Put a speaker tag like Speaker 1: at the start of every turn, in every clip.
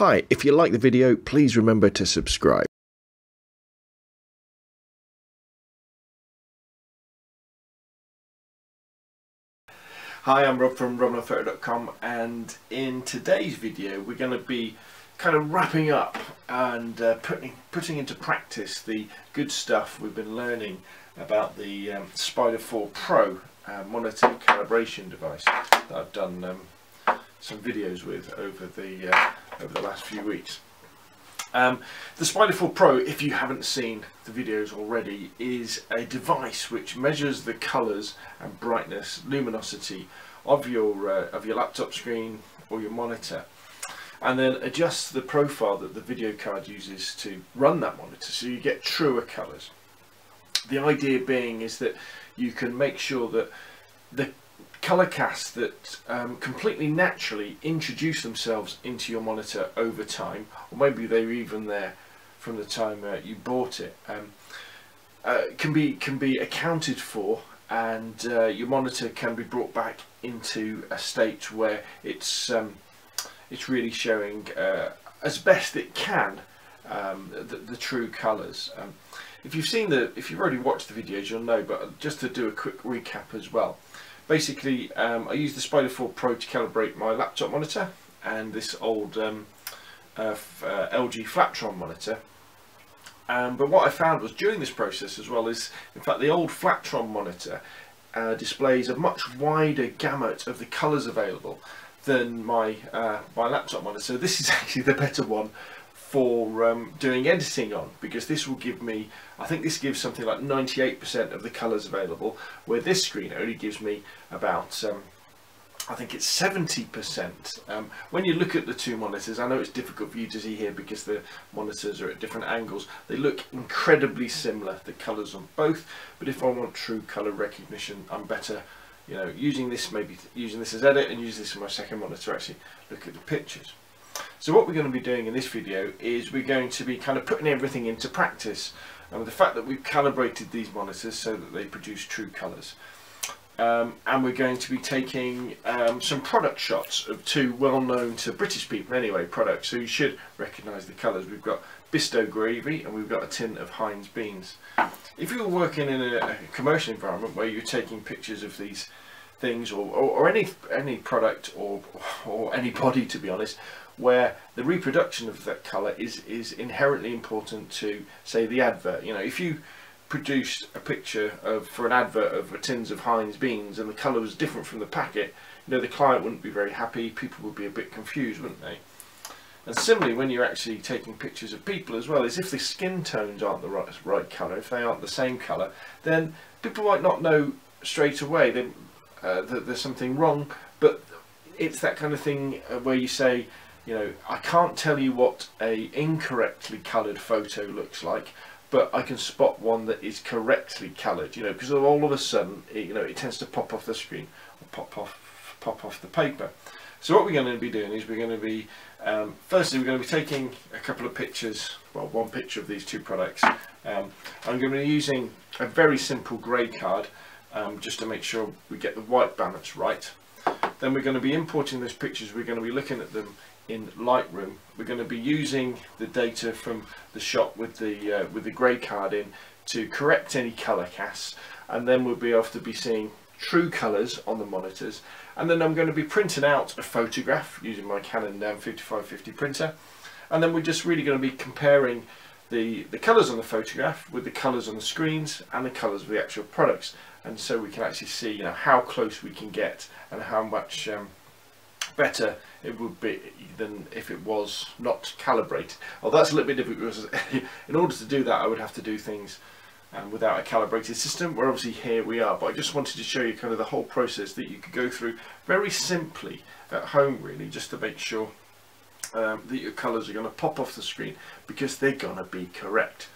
Speaker 1: Hi, if you like the video, please remember to subscribe.
Speaker 2: Hi, I'm Rob from robnunnphoto.com and in today's video we're going to be kind of wrapping up and uh, putting, putting into practice the good stuff we've been learning about the um, Spyder 4 Pro uh, monitor calibration device that I've done um, some videos with over the, uh, over the last few weeks. Um, the Spyder 4 Pro, if you haven't seen the videos already, is a device which measures the colours and brightness, luminosity of your uh, of your laptop screen or your monitor, and then adjusts the profile that the video card uses to run that monitor, so you get truer colours. The idea being is that you can make sure that the color casts that um, completely naturally introduce themselves into your monitor over time or maybe they're even there from the time uh, you bought it um, uh, can be can be accounted for and uh, your monitor can be brought back into a state where it's um, it's really showing uh, as best it can um, the, the, true colors um, if you've seen the if you've already watched the videos you'll know but just to do a quick recap as well basically um, I use the Spyder 4 Pro to calibrate my laptop monitor and this old um, uh, uh, LG Flatron monitor. Um, but what I found was during this process as well is in fact the old Flatron monitor uh, displays a much wider gamut of the colours available than my uh, my laptop monitor. So this is actually the better one for um, doing editing on because this will give me I think this gives something like 98% of the colors available where this screen only gives me about um, I think it's 70%. Um, when you look at the two monitors, I know it's difficult for you to see here because the monitors are at different angles. They look incredibly similar, the colours on both, but if I want true colour recognition, I'm better you know, using this, maybe using this as edit and use this as my second monitor actually look at the pictures. So what we're going to be doing in this video is we're going to be kind of putting everything into practice and the fact that we've calibrated these monitors so that they produce true colours. Um, and we're going to be taking um, some product shots of two well-known to British people anyway products so you should recognise the colours. We've got Bisto gravy and we've got a tin of Heinz beans. If you're working in a, a commercial environment where you're taking pictures of these things or, or, or, any any product or or anybody to be honest where the reproduction of that colour is is inherently important to say the advert. You know if you produced a picture of for an advert of a tins of Heinz beans and the colour was different from the packet you know the client wouldn't be very happy people would be a bit confused wouldn't they? And similarly when you're actually taking pictures of people as well is if the skin tones aren't the right, right colour if they aren't the same colour then people might not know straight away they, uh, that there's something wrong but it's that kind of thing uh, where you say you know I can't tell you what a incorrectly coloured photo looks like but I can spot one that is correctly coloured you know because all of a sudden it, you know it tends to pop off the screen pop off pop off the paper. So what we're going to be doing is we're going to be um, firstly we're going to be taking a couple of pictures well one picture of these two products. Um, I'm going to be using a very simple grey card um, just to make sure we get the white balance right. Then we're going to be importing those pictures we're going to be looking at them in Lightroom. We're going to be using the data from the shot with the uh, with the grey card in to correct any colour casts and then we'll be able to be seeing true colours on the monitors and then I'm going to be printing out a photograph using my Canon um, 5550 printer and then we're just really going to be comparing the, the colours on the photograph with the colours on the screens and the colours of the actual products and so we can actually see you know how close we can get and how much um, better it would be than if it was not calibrated. Well, that's a little bit difficult because in order to do that, I would have to do things um, without a calibrated system. Where obviously here we are, but I just wanted to show you kind of the whole process that you could go through very simply at home, really, just to make sure um, that your colours are going to pop off the screen because they're going to be correct.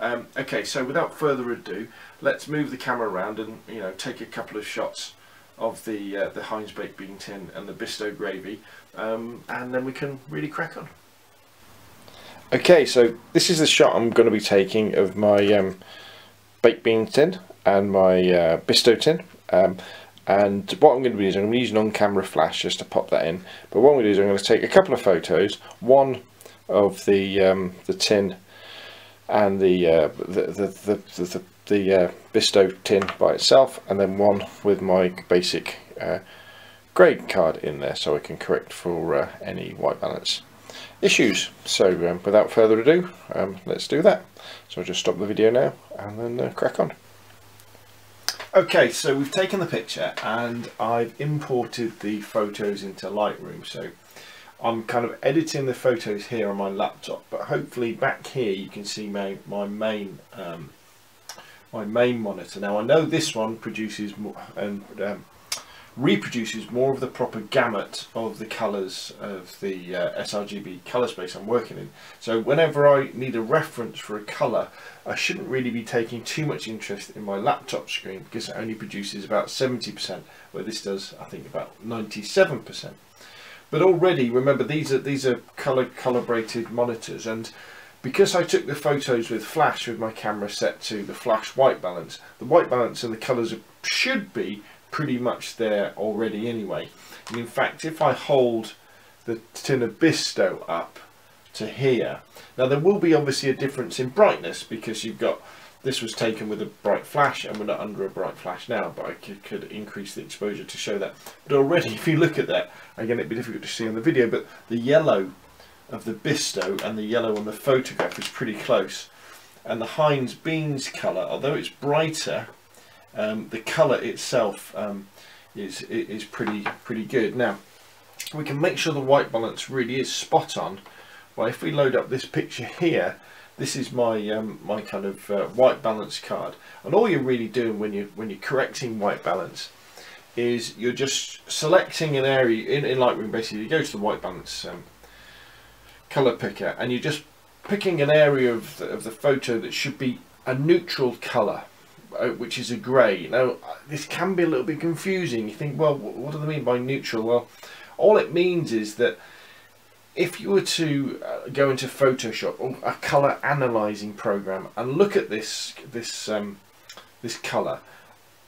Speaker 2: Um, okay, so without further ado, let's move the camera around and you know take a couple of shots of the uh, the Heinz baked bean tin and the Bisto gravy um, and then we can really crack on. Okay so this is the shot I'm going to be taking of my um, baked bean tin and my uh, Bisto tin um, and what I'm going to be using, I'm going to use an on-camera flash just to pop that in. But what I'm going to do is I'm going to take a couple of photos, one of the um, the tin and the uh, the the the, the, the uh, Bisto tin by itself, and then one with my basic uh, grey card in there, so I can correct for uh, any white balance issues. So um, without further ado, um, let's do that. So I'll just stop the video now and then uh, crack on. Okay, so we've taken the picture and I've imported the photos into Lightroom. So I'm kind of editing the photos here on my laptop, but hopefully back here you can see my, my main um, my main monitor. Now I know this one produces and um, reproduces more of the proper gamut of the colours of the uh, sRGB colour space I'm working in. So whenever I need a reference for a colour, I shouldn't really be taking too much interest in my laptop screen because it only produces about 70%, where this does, I think, about 97%. But already, remember, these are these are colour calibrated monitors, and because I took the photos with flash with my camera set to the flash white balance, the white balance and the colours should be pretty much there already anyway. And in fact, if I hold the tin of Bisto up to here, now there will be obviously a difference in brightness because you've got this was taken with a bright flash and we're not under a bright flash now but I could, increase the exposure to show that but already if you look at that again it'd be difficult to see on the video but the yellow of the Bisto and the yellow on the photograph is pretty close and the Heinz Beans colour although it's brighter um, the colour itself um, is is pretty pretty good. Now we can make sure the white balance really is spot on. Well, if we load up this picture here, this is my um, my kind of uh, white balance card, and all you're really doing when you when you're correcting white balance is you're just selecting an area in, in Lightroom. Basically, you go to the white balance um, color picker, and you're just picking an area of the, of the photo that should be a neutral color uh, which is a grey. Now, this can be a little bit confusing. You think, well, what do they mean by neutral? Well, all it means is that if you were to uh, go into Photoshop or a colour analysing program and look at this this um, this colour,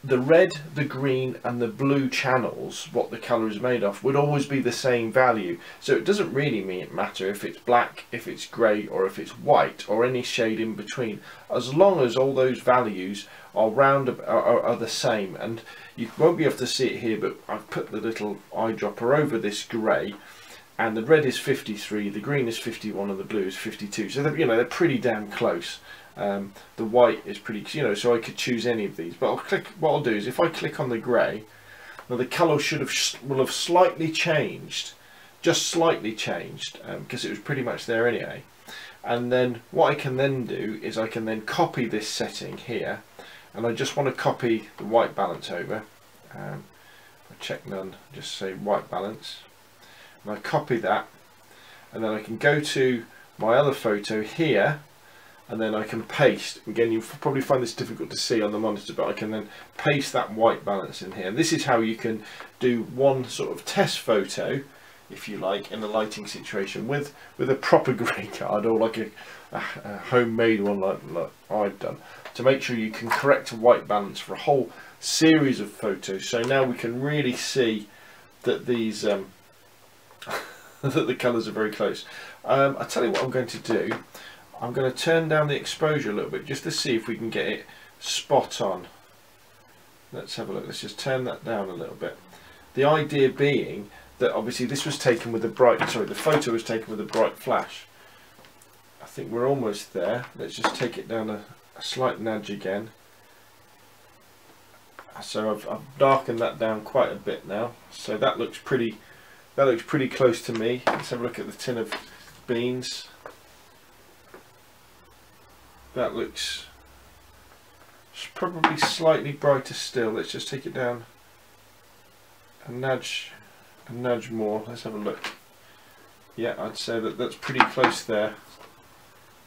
Speaker 2: the red, the green and the blue channels, what the colour is made of, would always be the same value. So it doesn't really mean matter if it's black, if it's grey or if it's white or any shade in between. As long as all those values are round are, are the same and you won't be able to see it here but I've put the little eyedropper over this grey and the red is 53, the green is 51 and the blue is 52 so you know they're pretty damn close. Um, the white is pretty you know so I could choose any of these. But I'll click what I'll do is if I click on the grey now the colour should have will have slightly changed just slightly changed because um, it was pretty much there anyway. And then what I can then do is I can then copy this setting here and I just want to copy the white balance over. Um, check none just say white balance and I copy that. And then I can go to my other photo here. And then I can paste. Again you'll probably find this difficult to see on the monitor but I can then paste that white balance in here. And this is how you can do one sort of test photo if you like in a lighting situation with with a proper grey card or like a, a, a homemade one like, like I've done to make sure you can correct a white balance for a whole series of photos. So now we can really see that these um, that the colours are very close. Um, I tell you what I'm going to do. I'm going to turn down the exposure a little bit just to see if we can get it spot on. Let's have a look. Let's just turn that down a little bit. The idea being that obviously this was taken with a bright, sorry, the photo was taken with a bright flash. I think we're almost there. Let's just take it down a, a slight nudge again so I've, I've, darkened that down quite a bit now so that looks pretty that looks pretty close to me. Let's have a look at the tin of beans. That looks probably slightly brighter still. Let's just take it down a nudge a nudge more. Let's have a look. Yeah I'd say that that's pretty close there.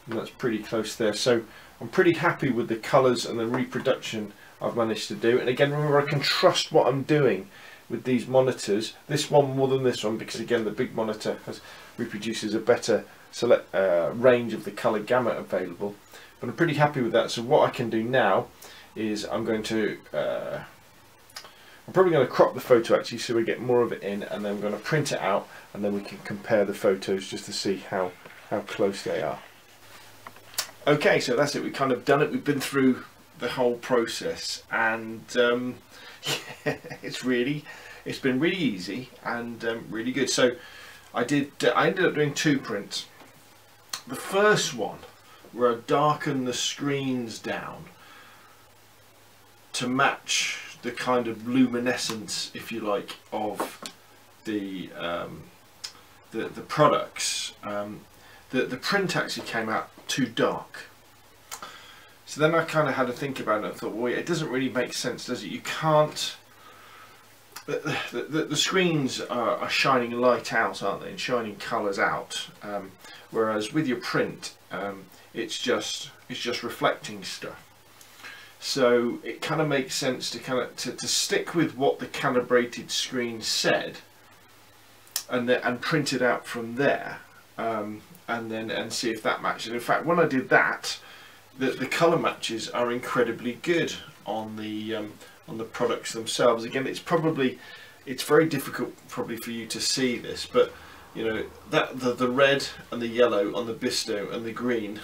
Speaker 2: And that's pretty close there. So I'm pretty happy with the colours and the reproduction I've managed to do. And again remember I can trust what I'm doing with these monitors this one more than this one because again the big monitor has reproduces a better select uh, range of the color gamut available but I'm pretty happy with that so what I can do now is I'm going to uh, I'm probably going to crop the photo actually so we get more of it in and then I'm going to print it out and then we can compare the photos just to see how, how close they are. Okay, so that's it. We've kind of done it. We've been through the whole process and um, yeah, it's really, it's been really easy and um, really good. So I did, uh, I ended up doing two prints. The first one where I darken the screens down to match the kind of luminescence, if you like, of the um, the, the products. Um, the, the print actually came out too dark. So then I kind of had to think about it and thought, well, it doesn't really make sense, does it? You can't... The, the, the, screens are, are, shining light out, aren't they, and shining colours out. Um, whereas with your print, um, it's just it's just reflecting stuff. So it kind of makes sense to kind of to, to stick with what the calibrated screen said and the, and print it out from there um, and then and see if that matches. In fact, when I did that, the, the colour matches are incredibly good on the um, on the products themselves. Again, it's probably it's very difficult probably for you to see this, but you know that the, the red and the yellow on the Bisto and the green,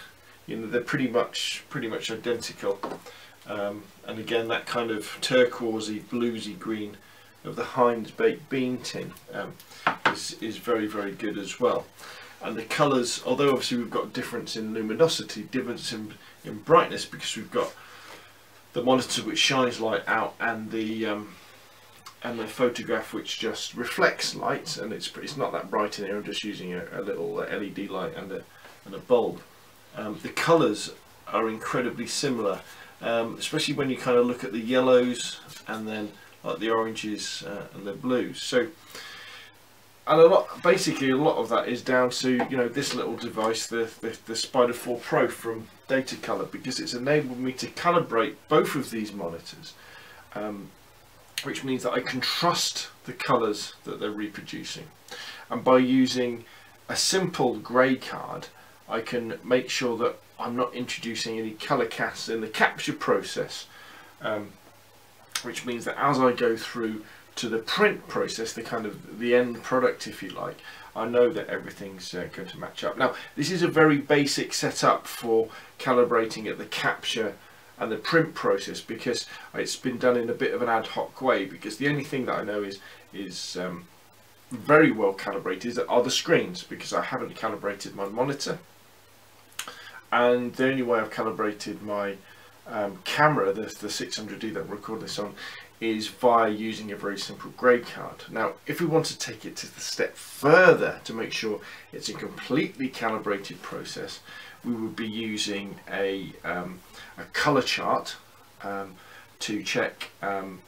Speaker 2: you know they're pretty much pretty much identical. Um, and again, that kind of turquoisey, bluesy green of the Heinz baked bean tin um, is, is very, very good as well. And the colours, although obviously we've got difference in luminosity, difference in, in brightness because we've got the monitor which shines light out and the um, and the photograph which just reflects light and it's it's not that bright in here. I'm just using a, a little LED light and a and a bulb. Um, the colours are incredibly similar um, especially when you kind of look at the yellows and then like the oranges uh, and the blues so and a lot basically a lot of that is down to you know this little device the, the, the Spyder 4 Pro from Datacolor because it's enabled me to calibrate both of these monitors um, which means that I can trust the colours that they're reproducing. And by using a simple grey card I can make sure that I'm not introducing any colour casts in the capture process um, which means that as I go through to the print process, the kind of the end product if you like, I know that everything's uh, going to match up. Now this is a very basic setup for calibrating at the capture and the print process because it's been done in a bit of an ad hoc way because the only thing that I know is is um, very well calibrated are the screens because I haven't calibrated my monitor and the only way I've calibrated my um, camera, the, the 600D that I'm recording this on, is via using a very simple grey card. Now if we want to take it to the step further to make sure it's a completely calibrated process we would be using a, um, a colour chart um, to check um,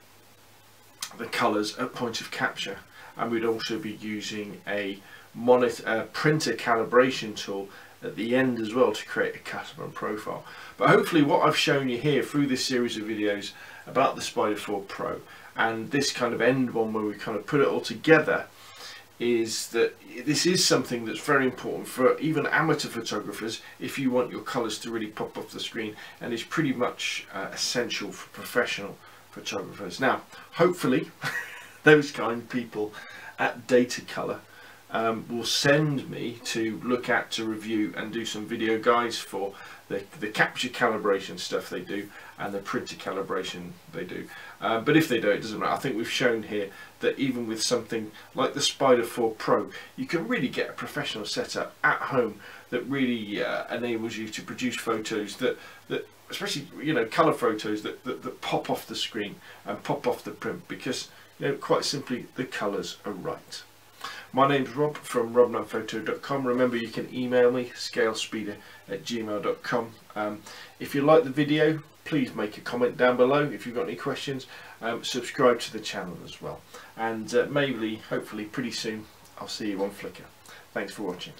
Speaker 2: the colours at point of capture and we'd also be using a monitor, printer calibration tool at the end as well to create a customer profile. But hopefully what I've shown you here through this series of videos about the Spyder 4 Pro and this kind of end one where we kind of put it all together is that this is something that's very important for even amateur photographers if you want your colours to really pop off the screen and is pretty much uh, essential for professional photographers. Now hopefully those kind of people at Datacolor um, will send me to look at, to review and do some video guides for the, the capture calibration stuff they do and the printer calibration they do. Uh, but if they don't, it doesn't matter. I think we've shown here that even with something like the Spyder 4 Pro, you can really get a professional setup at home that really uh, enables you to produce photos that, that especially you know color photos that, that, that pop off the screen and pop off the print because you know quite simply the colors are right. My name's Rob from robnunnphoto.com. Remember you can email me scalespeeder at gmail.com. Um, if you like the video please make a comment down below if you've got any questions. Um, subscribe to the channel as well and uh, maybe hopefully pretty soon I'll see you on Flickr. Thanks for watching.